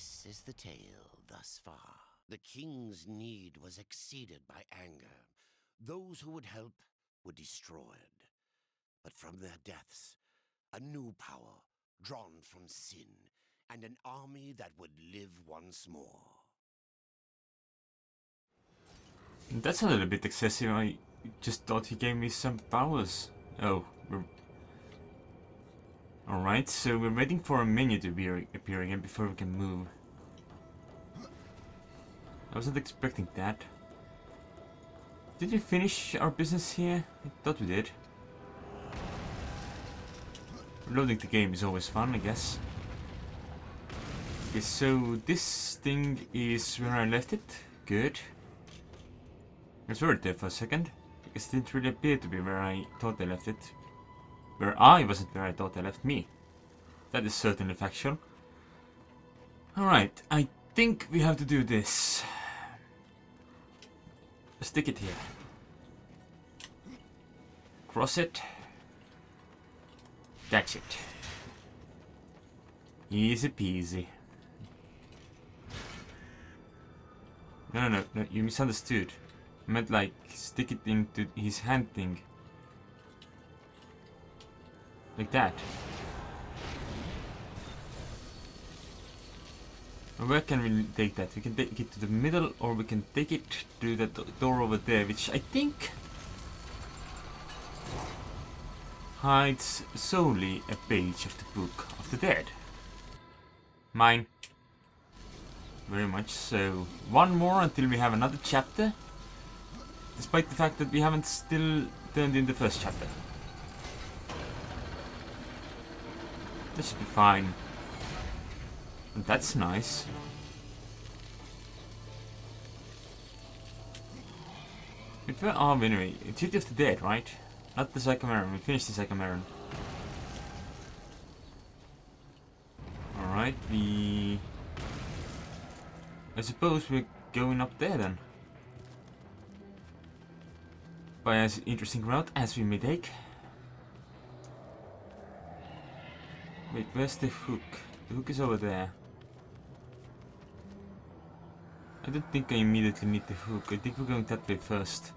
This is the tale thus far. The king's need was exceeded by anger. Those who would help were destroyed. But from their deaths, a new power, drawn from sin, and an army that would live once more. That's a little bit excessive. I just thought he gave me some powers. Oh, Alright, so we're waiting for a menu to be appear again before we can move. I wasn't expecting that. Did we finish our business here? I thought we did. Loading the game is always fun, I guess. Okay, so this thing is where I left it. Good. I was worried there for a second, because it didn't really appear to be where I thought I left it. Where I wasn't where I thought they left me. That is certainly factual. Alright, I think we have to do this. Stick it here. Cross it. That's it. Easy peasy. No, no, no, no, you misunderstood. I meant like, stick it into his hand thing. Like that. Where can we take that? We can take it to the middle or we can take it to the door over there, which I think hides solely a page of the Book of the Dead. Mine. Very much so. One more until we have another chapter. Despite the fact that we haven't still turned in the first chapter. This should be fine. That's nice. We anyway? City of the Dead, right? Not the second Psychameron. We finished the second Psychameron. Alright, we... I suppose we're going up there then. By as interesting route as we may take. Wait, where's the hook? The hook is over there. I don't think I immediately need the hook. I think we're going that way first.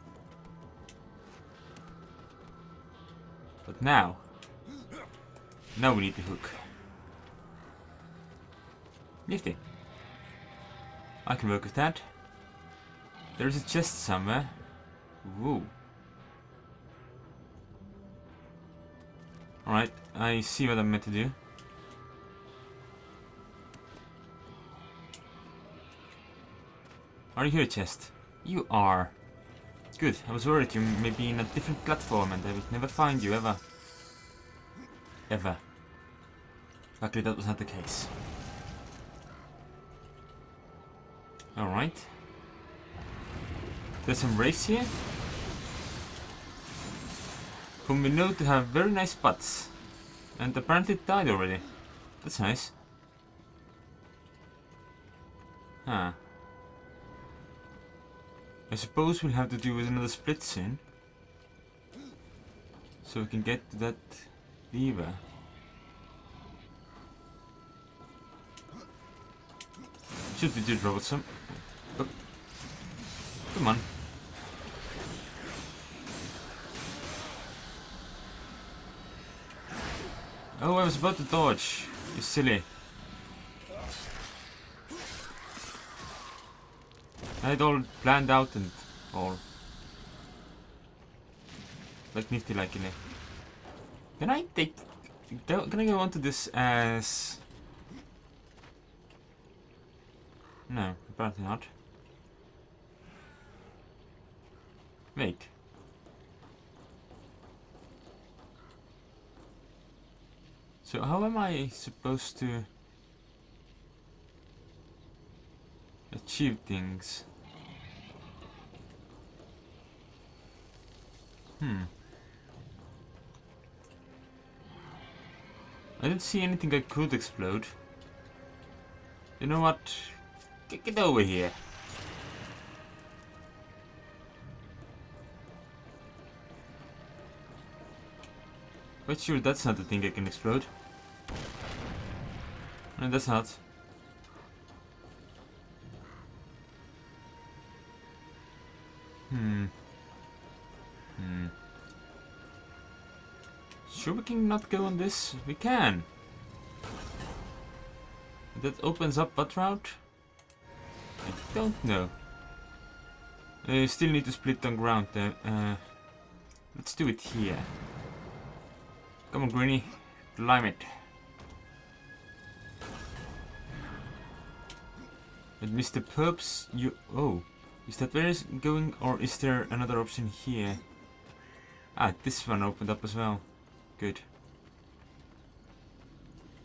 But now... Now we need the hook. Nifty. I can work with that. There's a chest somewhere. Woo. Alright, I see what I'm meant to do. Are you here, chest? You are. Good, I was worried you may be in a different platform and I would never find you ever. Ever. Luckily that was not the case. Alright. There's some race here. Whom we know to have very nice butts. And apparently died already. That's nice. Huh. I suppose we'll have to do with another split soon. So we can get to that lever. Should be do troublesome. Oh. Come on. Oh, I was about to dodge. You silly. I all planned out and all. Like nifty like in it. Can I take... Can I go onto this as... No, apparently not. Wait. So how am I supposed to achieve things? Hmm. I didn't see anything I could explode. You know what? Get, get over here. Quite sure that's not the thing I can explode. No, that's not. Sure we can not go on this? We can. That opens up what route? I don't know. Uh, still need to split on ground there. Uh, let's do it here. Come on, Greeny. Climb it. But Mr. Purps, you... Oh. Is that where it's going or is there another option here? Ah, this one opened up as well. Good.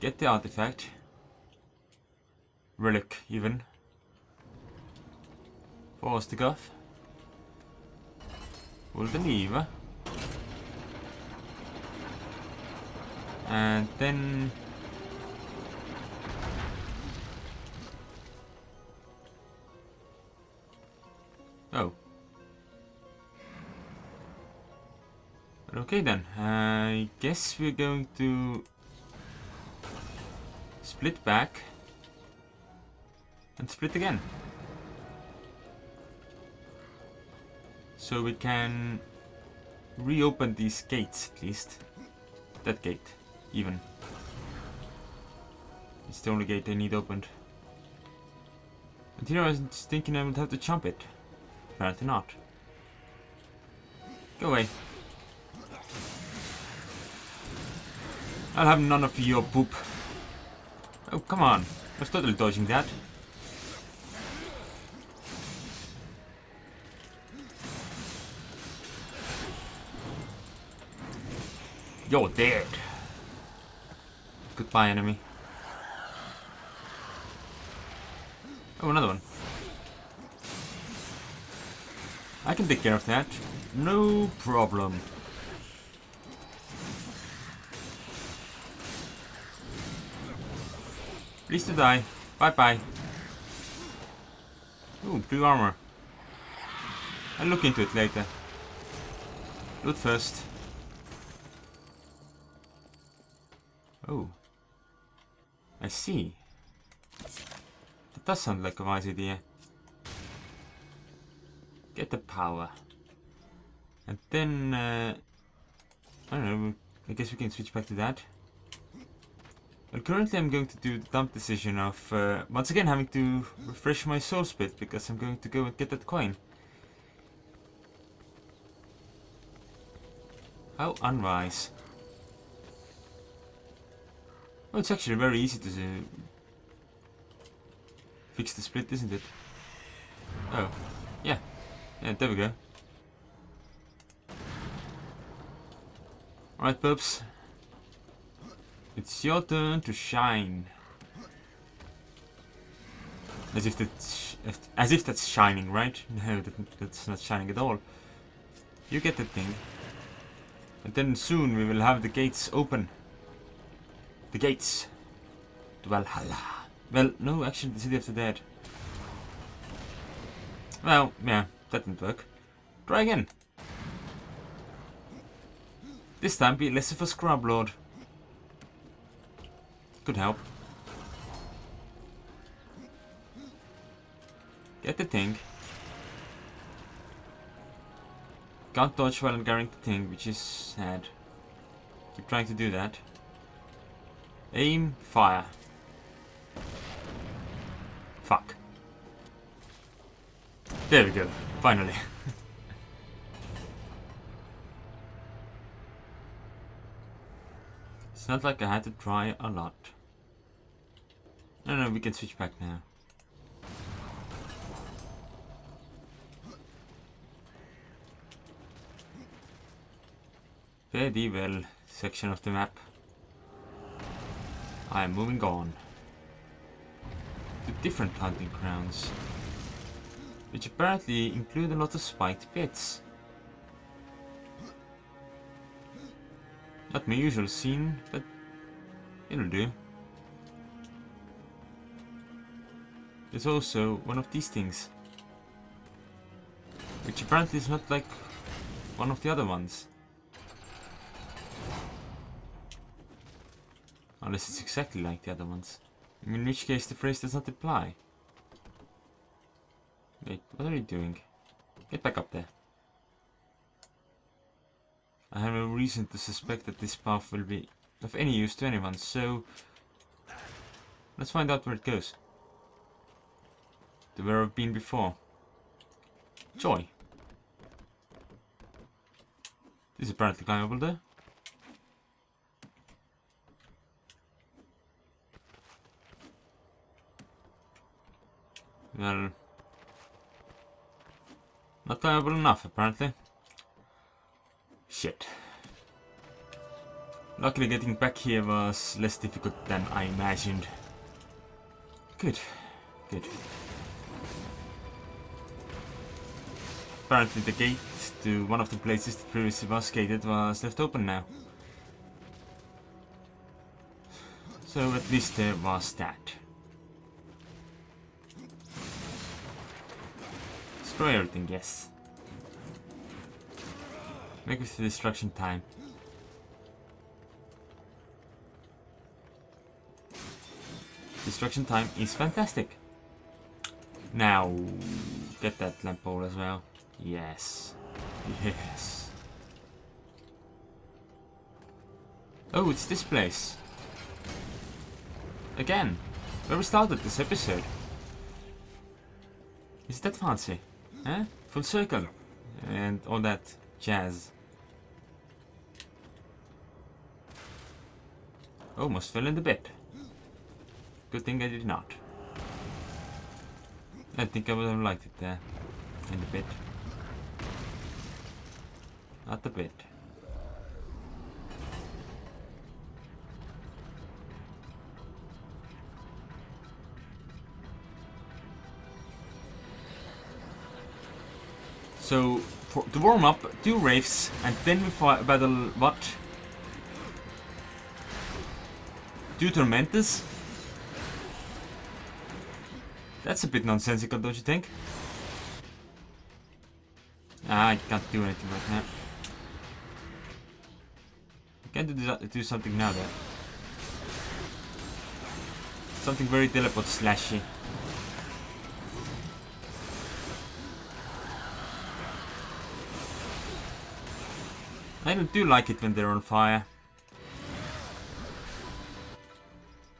Get the artifact. Relic, even. Pull the lever. And then... Oh. Okay then, I guess we're going to split back and split again. So we can reopen these gates at least. That gate, even. It's the only gate I need opened. And here I was thinking I would have to jump it. Apparently not. Go away. I'll have none of your poop. Oh, come on. I was totally dodging that. You're dead. Goodbye, enemy. Oh, another one. I can take care of that. No problem. Please to die. Bye bye. Ooh, blue armor. I'll look into it later. Loot first. Oh. I see. That does sound like a wise idea. Get the power. And then, uh, I don't know, I guess we can switch back to that. Well, currently I'm going to do the dumb decision of, uh, once again having to refresh my soul split because I'm going to go and get that coin. How unwise. Well, it's actually very easy to uh, fix the split, isn't it? Oh, yeah. Yeah, there we go. Alright, pups. It's your turn to shine. As if that's as if that's shining, right? No, that, that's not shining at all. You get the thing. And then soon we will have the gates open. The gates to Valhalla. Well, no, actually, the City of the Dead. Well, yeah, that didn't work. Try again. This time be less of a scrub lord. Could help. Get the thing. Can't dodge while I'm carrying the thing, which is sad. Keep trying to do that. Aim, fire. Fuck. There we go, finally. it's not like I had to try a lot. No, no, we can switch back now. Very well, section of the map. I am moving on to different hunting grounds, which apparently include a lot of spiked pits. Not my usual scene, but it'll do. There's also one of these things, which apparently is not like one of the other ones. Unless it's exactly like the other ones. In which case the phrase does not apply. Wait, what are you doing? Get back up there. I have no reason to suspect that this path will be of any use to anyone, so let's find out where it goes. To where I've been before. Joy. This is apparently climbable there. Well, not climbable enough apparently. Shit. Luckily getting back here was less difficult than I imagined. Good. Good. Apparently the gate to one of the places that previously was gated was left open now. So at least there was that. Destroy everything, yes. Make it to destruction time. Destruction time is fantastic. Now, get that lamp pole as well. Yes. Yes. Oh, it's this place. Again, where we started this episode. Is that fancy? Huh? Full circle. And all that jazz. Almost fell in the bed. Good thing I did not. I think I would have liked it there. In the bed. Not the bed. So, for, to warm up, do Wraiths, and then we fight battle what? Do Tormentors? That's a bit nonsensical, don't you think? Ah, I can't do anything right now. Can do, do something now though. Something very teleport slashy. I do like it when they're on fire.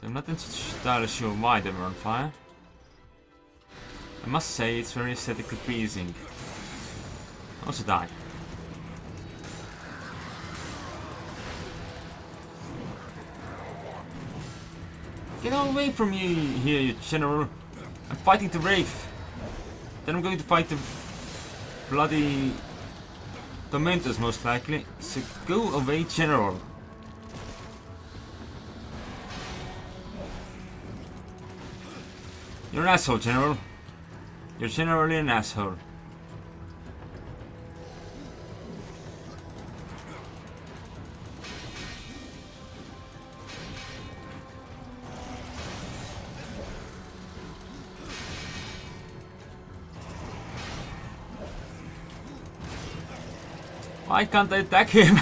I'm not entirely sure why they were on fire. I must say it's very aesthetically pleasing. Also die. Get away from me here, you general. I'm fighting the Wraith. Then I'm going to fight the bloody Tormentors most likely. So go away, General. You're an asshole, General. You're generally an asshole. Why can't I attack him?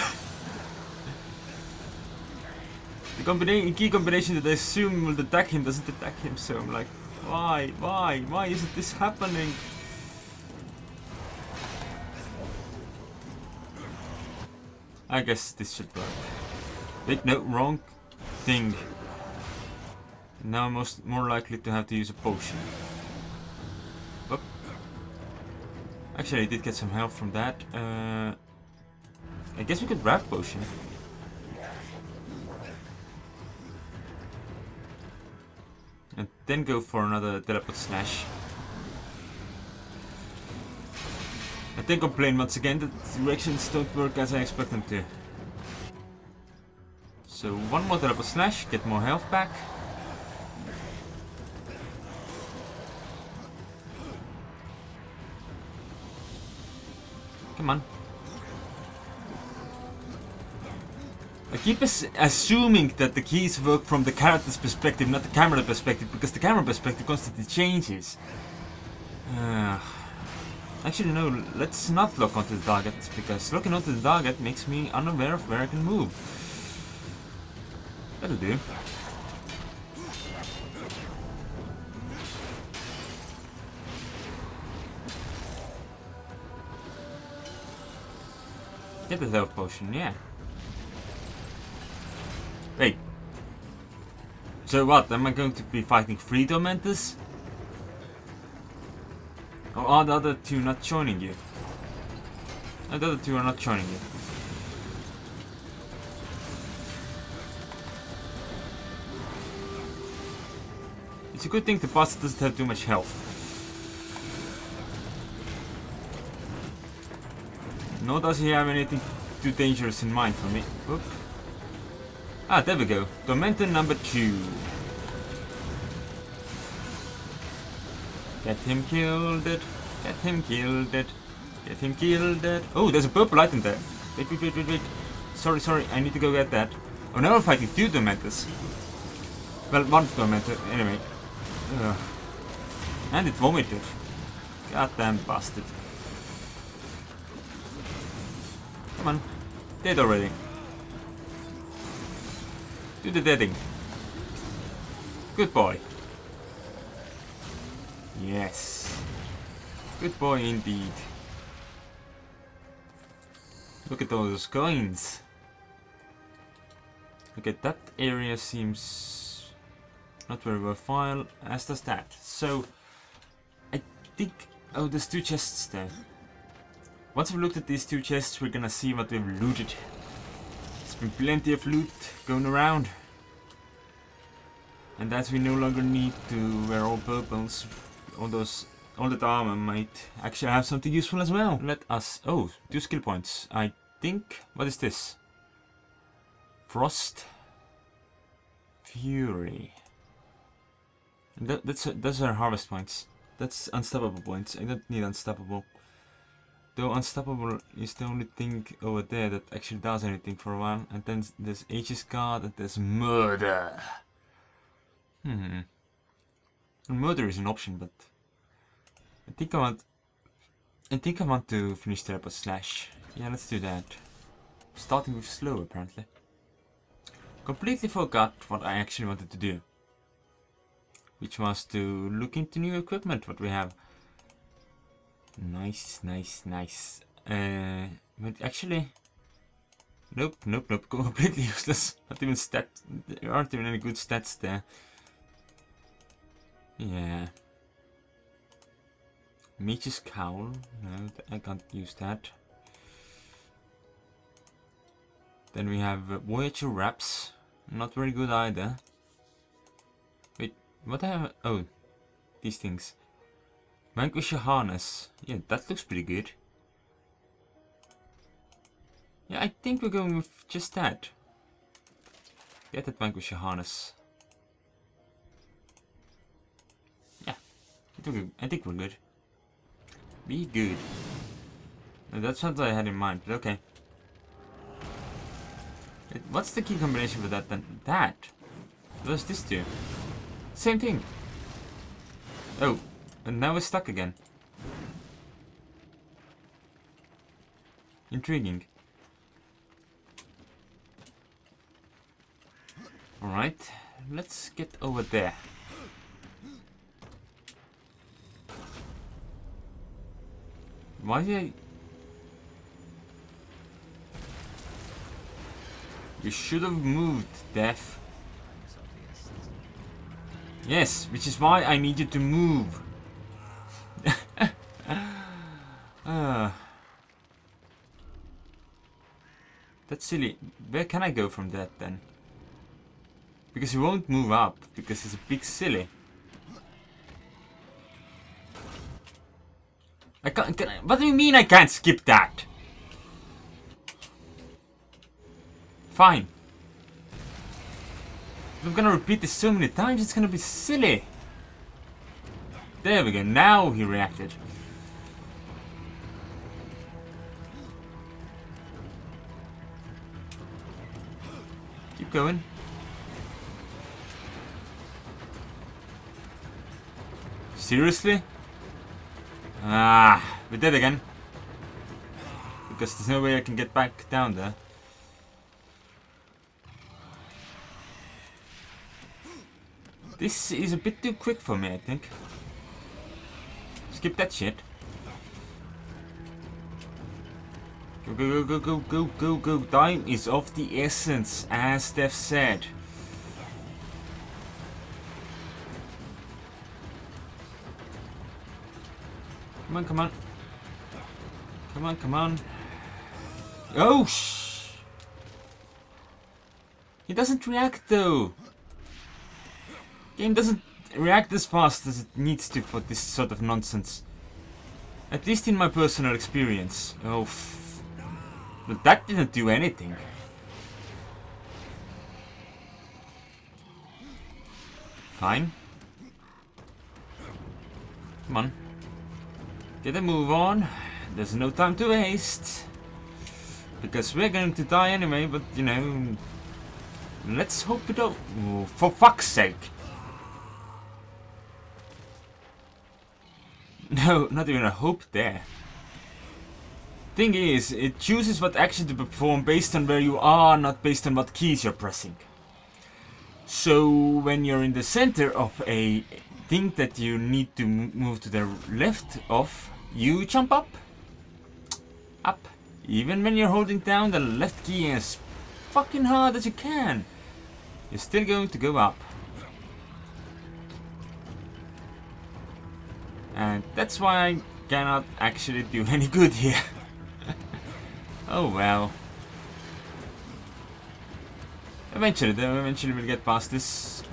the combina key combination that I assume will attack him doesn't attack him, so I'm like, why? Why? Why isn't this happening? I guess this should work. Wait, no, wrong thing. Now I'm most more likely to have to use a potion. Actually, I did get some help from that. Uh, I guess we could wrap potion. And then go for another teleport slash. I then complain once again that directions don't work as I expect them to. So one more teleport slash, get more health back. Come on. I keep assuming that the keys work from the character's perspective, not the camera perspective, because the camera perspective constantly changes. Uh, actually, no, let's not lock onto the target, because locking onto the target makes me unaware of where I can move. That'll do. Get the health potion, yeah. So what, am I going to be fighting three Tormentors? Or are the other two not joining you? The other two are not joining you. It's a good thing the boss doesn't have too much health. Nor does he have anything too dangerous in mind for me. Oop. Ah, there we go. Tormentor number two. Get him killed it. Get him killed it. Get him killed it. Oh, there's a purple item there. Wait, wait, wait, wait, wait. Sorry, sorry. I need to go get that. Oh, now we're fighting two Tormentors. Well, one Tormentor. Anyway. Ugh. And it vomited. Goddamn bastard. Come on. Dead already. Do the deading. Good boy. Yes. Good boy indeed. Look at all those coins. Okay, that area seems not very worthwhile, as does that. So, I think... Oh, there's two chests there. Once we've looked at these two chests, we're gonna see what we've looted. There's been plenty of loot going around. And as we no longer need to wear all purples, all those all that armor might actually have something useful as well. Let us... Oh, two skill points. I think... What is this? Frost. Fury. That, that's those are harvest points. That's unstoppable points. I don't need unstoppable. Though unstoppable is the only thing over there that actually does anything for a while. And then there's Aegis Guard and there's murder. Hmm. Murder is an option, but I think I want. I think I want to finish the episode slash. Yeah, let's do that. Starting with slow, apparently. Completely forgot what I actually wanted to do. Which was to look into new equipment, what we have. Nice, nice, nice. Uh, but actually... Nope, nope, nope, completely useless. Not even stat... There aren't even any good stats there. Yeah. Mage's Cowl. No, I can't use that. Then we have uh, Voyager Wraps. Not very good either. Wait, what I have? Oh, these things. Vanquisher Harness. Yeah, that looks pretty good. Yeah, I think we're going with just that. Get that Vanquisher Harness. Yeah, I think I think we're good. Be good. No, that's what I had in mind, but okay. What's the key combination for that then? That? What does this do? Same thing. Oh, and now we're stuck again. Intriguing. Alright, let's get over there. Why did I... You should have moved, Death. Yes, which is why I need you to move. uh, that's silly. Where can I go from that then? Because he won't move up, because he's a big silly. What do you mean I can't skip that? Fine. I'm gonna repeat this so many times, it's gonna be silly. There we go, now he reacted. Keep going. Seriously? Ah, we're dead again. Because there's no way I can get back down there. This is a bit too quick for me, I think. Skip that shit. Go, go, go, go, go, go, go. Time is of the essence, as Steph said. Come on, come on. Come on, come on. Oh, shh. He doesn't react though. Game doesn't react as fast as it needs to for this sort of nonsense. At least in my personal experience. Oh, but that didn't do anything. Fine. Come on. Get a move on. There's no time to waste. Because we're going to die anyway, but you know... Let's hope we don't... Oh, for fuck's sake! No, not even a hope there. Thing is, it chooses what action to perform based on where you are, not based on what keys you're pressing. So, when you're in the center of a thing that you need to move to the left of, you jump up. Up. Even when you're holding down the left key as fucking hard as you can, you're still going to go up. And that's why I cannot actually do any good here. oh well. Eventually, though, eventually we'll get past this.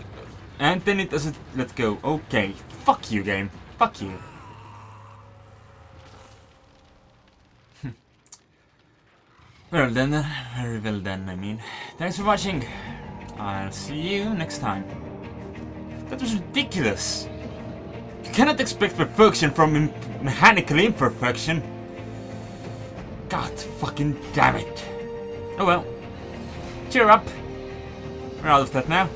And then it doesn't let go. Okay. Fuck you, game. Fuck you. Well then, uh, very well then, I mean. Thanks for watching. I'll see you next time. That was ridiculous You cannot expect perfection from mechanical imperfection. God fucking damn it. Oh well. Cheer up. We're out of that now.